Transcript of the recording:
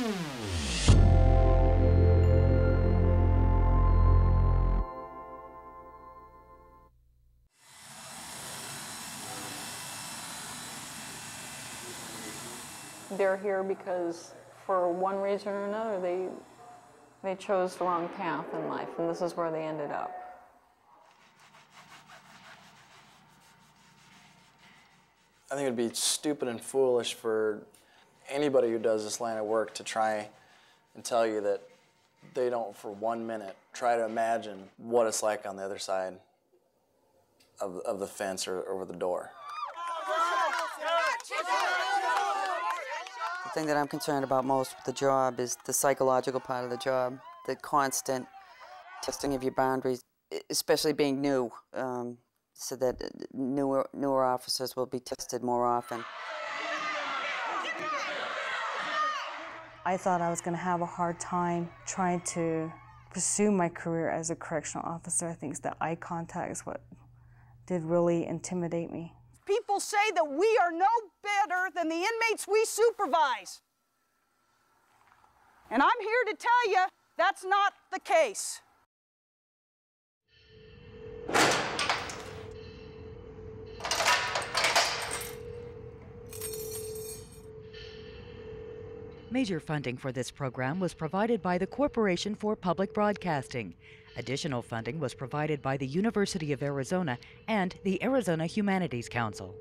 They're here because, for one reason or another, they, they chose the wrong path in life, and this is where they ended up. I think it'd be stupid and foolish for anybody who does this line of work to try and tell you that they don't, for one minute, try to imagine what it's like on the other side of, of the fence or over the door. The thing that I'm concerned about most with the job is the psychological part of the job, the constant testing of your boundaries, especially being new, um, so that newer, newer officers will be tested more often. I thought I was going to have a hard time trying to pursue my career as a correctional officer. I think that eye contact is what did really intimidate me people say that we are no better than the inmates we supervise. And I'm here to tell you that's not the case. Major funding for this program was provided by the Corporation for Public Broadcasting. Additional funding was provided by the University of Arizona and the Arizona Humanities Council.